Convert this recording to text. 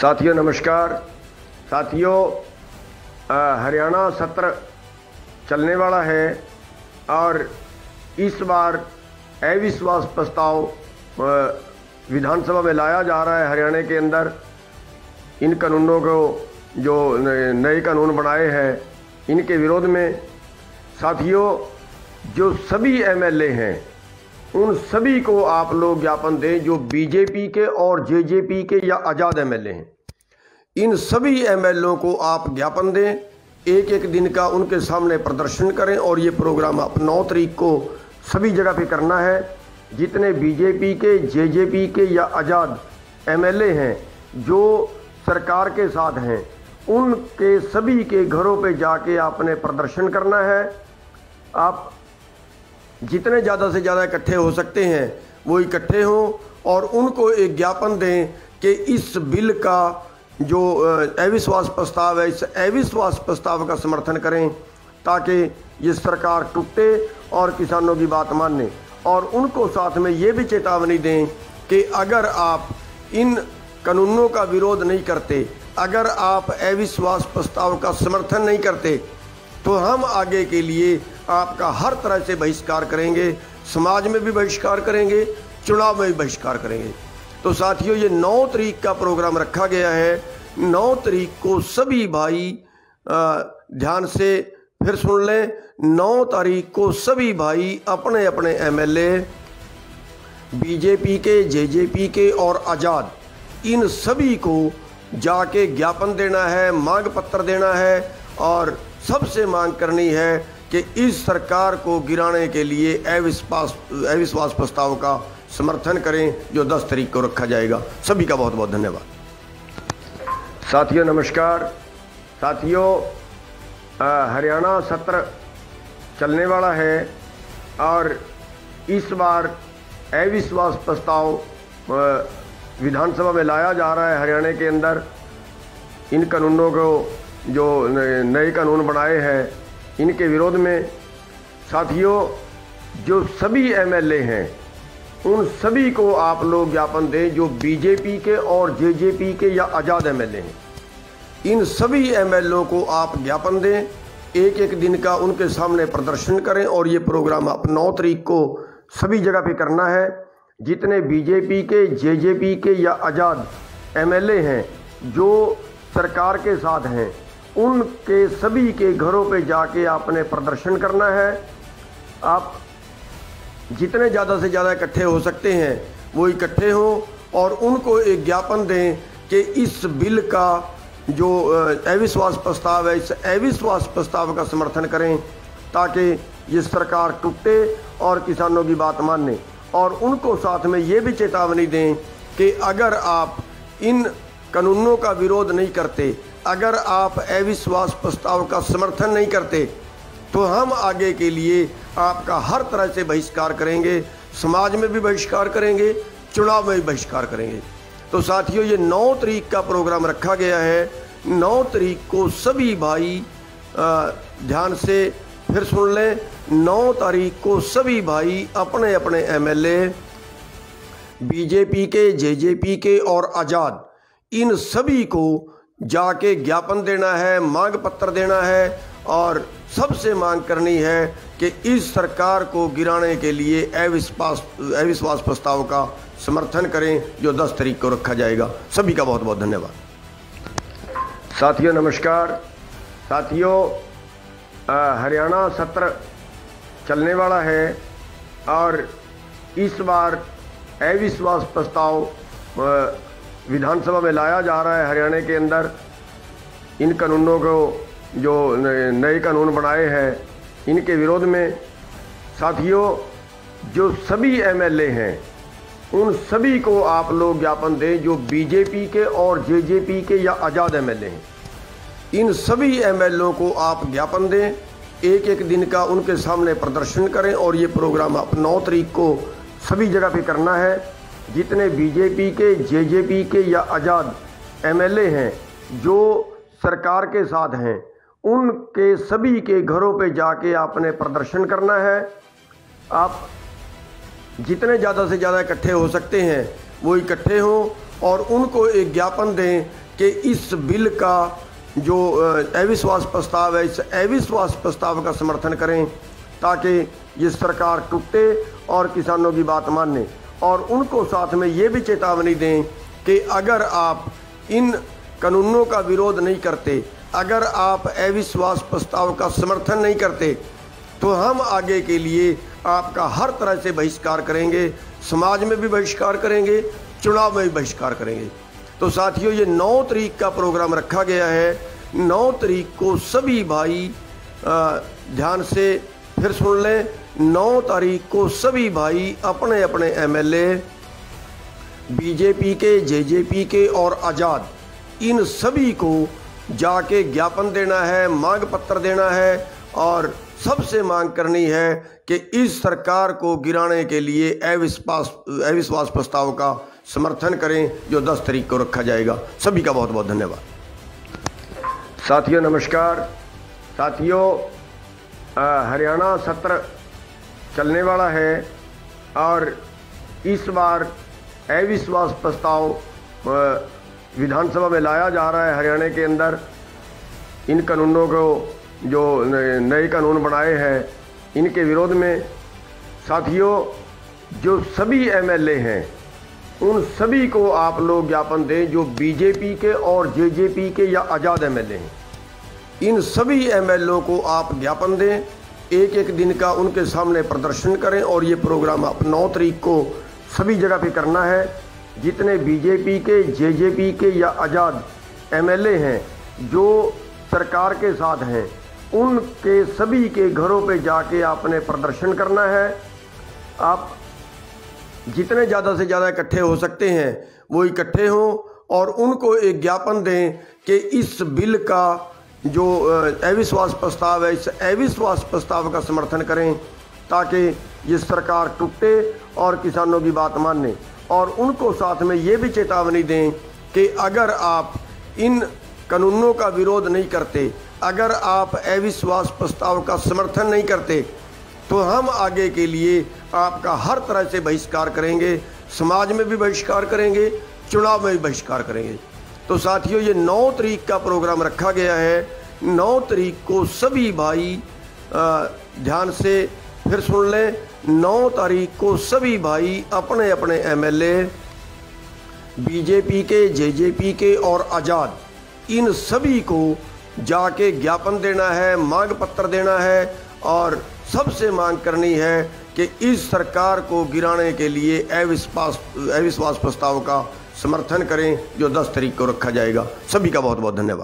साथियों, नमस्कार। साथियों हरियाणा सत्र चलने वाला है और इस बार अविश्वास प्रस्ताव विधानसभा में लाया जा रहा है हरियाणा के अंदर। इन कानूनों को जो नए कानून बनाए हैं, इनके विरोध में साथियों, जो सभी एमएलए हैं, उन सभी को आप लोग ज्ञापन दें जो बीजेपी के और जेजेपी के या आज़ाद एमएलए हैं। इन सभी एमएलओ को आप ज्ञापन दें। एक एक दिन का उनके सामने प्रदर्शन करें और ये प्रोग्राम आप नौ तारीख को सभी जगह पे करना है। जितने बीजेपी के, जेजेपी के या आज़ाद एमएलए हैं, जो सरकार के साथ हैं, उनके सभी के घरों पे जाके आपने प्रदर्शन करना है। आप जितने ज़्यादा से ज़्यादा इकट्ठे हो सकते हैं, वो इकट्ठे हों और उनको एक ज्ञापन दें कि इस बिल का जो अविश्वास प्रस्ताव है, इस अविश्वास प्रस्ताव का समर्थन करें ताकि ये सरकार टूटे और किसानों की बात माने और उनको साथ में ये भी चेतावनी दें कि अगर आप इन कानूनों का विरोध नहीं करते, अगर आप अविश्वास प्रस्ताव का समर्थन नहीं करते तो हम आगे के लिए आपका हर तरह से बहिष्कार करेंगे, समाज में भी बहिष्कार करेंगे, चुनाव में भी बहिष्कार करेंगे। तो साथियों, ये नौ तारीख का प्रोग्राम रखा गया है। नौ तारीख को सभी भाई ध्यान से फिर सुन लें। नौ तारीख को सभी भाई अपने अपने एमएलए, बीजेपी के, जेजेपी के और आज़ाद, इन सभी को जाके ज्ञापन देना है, मांग पत्र देना है और सबसे मांग करनी है कि इस सरकार को गिराने के लिए अविश्वास अविश्वास प्रस्ताव का समर्थन करें जो 10 तारीख को रखा जाएगा। सभी का बहुत बहुत धन्यवाद। साथियों, नमस्कार। साथियों हरियाणा सत्र चलने वाला है और इस बार अविश्वास प्रस्ताव विधानसभा में लाया जा रहा है हरियाणा के अंदर। इन कानूनों को जो नए कानून बनाए हैं, इनके विरोध में साथियों, जो सभी एमएलए हैं उन सभी को आप लोग ज्ञापन दें जो बीजेपी के और जेजेपी के या आज़ाद एमएलए हैं। इन सभी एमएलओ को आप ज्ञापन दें एक एक दिन का उनके सामने प्रदर्शन करें और ये प्रोग्राम आप नौ तारीख को सभी जगह पे करना है। जितने बीजेपी के जेजेपी के या आज़ाद एमएलए हैं, जो सरकार के साथ हैं, उनके सभी के घरों पे जाके आपने प्रदर्शन करना है। आप जितने ज़्यादा से ज़्यादा इकट्ठे हो सकते हैं, वो इकट्ठे हों और उनको एक ज्ञापन दें कि इस बिल का जो अविश्वास प्रस्ताव है, इस अविश्वास प्रस्ताव का समर्थन करें ताकि ये सरकार टूटे और किसानों की बात माने। और उनको साथ में ये भी चेतावनी दें कि अगर आप इन कानूनों का विरोध नहीं करते, अगर आप अविश्वास प्रस्ताव का समर्थन नहीं करते तो हम आगे के लिए आपका हर तरह से बहिष्कार करेंगे, समाज में भी बहिष्कार करेंगे, चुनाव में भी बहिष्कार करेंगे। तो साथियों, ये नौ तारीख का प्रोग्राम रखा गया है। नौ तारीख को सभी भाई ध्यान से फिर सुन लें। नौ तारीख को सभी भाई अपने अपने एमएलए, बीजेपी के, जेजेपी के और आज़ाद, इन सभी को जाके ज्ञापन देना है, मांग पत्र देना है और सबसे मांग करनी है कि इस सरकार को गिराने के लिए अविश्वास अविश्वास प्रस्ताव का समर्थन करें, जो 10 तारीख को रखा जाएगा। सभी का बहुत बहुत धन्यवाद। साथियों, नमस्कार। साथियों हरियाणा सत्र चलने वाला है और इस बार अविश्वास प्रस्ताव विधानसभा में लाया जा रहा है हरियाणा के अंदर। इन कानूनों को जो नए कानून बनाए हैं, इनके विरोध में साथियों, जो सभी एमएलए हैं, उन सभी को आप लोग ज्ञापन दें जो बीजेपी के और जेजेपी के या आज़ाद एमएलए हैं। इन सभी एमएलओ को आप ज्ञापन दें एक एक दिन का उनके सामने प्रदर्शन करें और ये प्रोग्राम आप नौ तारीख को सभी जगह पे करना है। जितने बीजेपी के, जेजेपी के या आज़ाद एमएलए हैं, जो सरकार के साथ हैं उनके सभी के घरों पे जाके आपने प्रदर्शन करना है। आप जितने ज़्यादा से ज़्यादा इकट्ठे हो सकते हैं, वो इकट्ठे हों और उनको एक ज्ञापन दें कि इस बिल का जो अविश्वास प्रस्ताव है, इस अविश्वास प्रस्ताव का समर्थन करें ताकि ये सरकार टूटे और किसानों की बात माने। और उनको साथ में ये भी चेतावनी दें कि अगर आप इन कानूनों का विरोध नहीं करते अगर आप अविश्वास प्रस्ताव का समर्थन नहीं करते तो हम आगे के लिए आपका हर तरह से बहिष्कार करेंगे, समाज में भी बहिष्कार करेंगे, चुनाव में भी बहिष्कार करेंगे। तो साथियों, ये नौ तरीक का प्रोग्राम रखा गया है। नौ तरीक को सभी भाई ध्यान से फिर सुन लें। नौ तारीख को सभी भाई अपने अपने एमएलए, बीजेपी के, जेजेपी के और आज़ाद, इन सभी को जाके ज्ञापन देना है, मांग पत्र देना है और सबसे मांग करनी है कि इस सरकार को गिराने के लिए अविश्वास अविश्वास प्रस्ताव का समर्थन करें, जो 10 तारीख को रखा जाएगा। सभी का बहुत बहुत धन्यवाद। साथियों, नमस्कार। साथियों हरियाणा सत्र चलने वाला है और इस बार अविश्वास प्रस्ताव विधानसभा में लाया जा रहा है हरियाणा के अंदर। इन कानूनों को जो नए कानून बनाए हैं, इनके विरोध में साथियों, जो सभी एमएलए हैं, उन सभी को आप लोग ज्ञापन दें, जो बीजेपी के और जेजेपी के या आज़ाद एमएलए हैं। इन सभी एमएलओ को आप ज्ञापन दें एक एक दिन का उनके सामने प्रदर्शन करें और ये प्रोग्राम आप नौ तारीख को सभी जगह पे करना है। जितने बीजेपी के, जेजेपी के या आज़ाद एमएलए हैं, जो सरकार के साथ हैं, उनके सभी के घरों पे जाके आपने प्रदर्शन करना है। आप जितने ज़्यादा से ज़्यादा इकट्ठे हो सकते हैं, वो इकट्ठे हों और उनको एक ज्ञापन दें कि इस बिल का जो अविश्वास प्रस्ताव है, इस अविश्वास प्रस्ताव का समर्थन करें ताकि ये सरकार टूटे और किसानों की बात माने। और उनको साथ में ये भी चेतावनी दें कि अगर आप इन कानूनों का विरोध नहीं करते, अगर आप अविश्वास प्रस्ताव का समर्थन नहीं करते तो हम आगे के लिए आपका हर तरह से बहिष्कार करेंगे, समाज में भी बहिष्कार करेंगे, चुनाव में भी बहिष्कार करेंगे। तो साथियों, ये नौ तारीख का प्रोग्राम रखा गया है। नौ तारीख को सभी भाई ध्यान से फिर सुन लें। नौ तारीख को सभी भाई अपने अपने एमएलए, बीजेपी के, जेजेपी के और आज़ाद, इन सभी को जाके ज्ञापन देना है, मांग पत्र देना है और सबसे मांग करनी है कि इस सरकार को गिराने के लिए अविश्वास अविश्वास प्रस्ताव का समर्थन करें, जो 10 तारीख को रखा जाएगा। सभी का बहुत बहुत धन्यवाद।